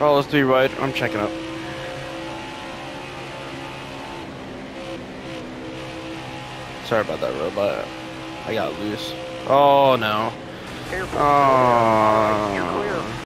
Oh, let's do right. I'm checking up. Sorry about that, robot. I got loose. Oh no. Oh.